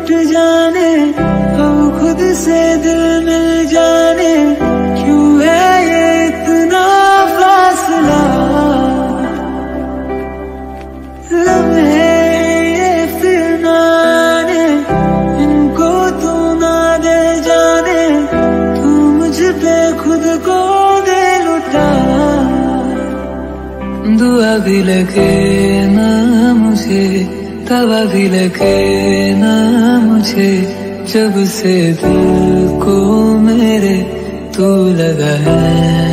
मिट जाने, हम खुद से दिल मिल जाने, क्यों है ये इतना फासला? लम्हे ये फिर ना इनको तू ना दे जाने, तू मुझ पे खुद को दे लुटा। दुआ भी लगे ना मुझे, तवा भी लगे ना जब से दिल को मेरे तू लगा है।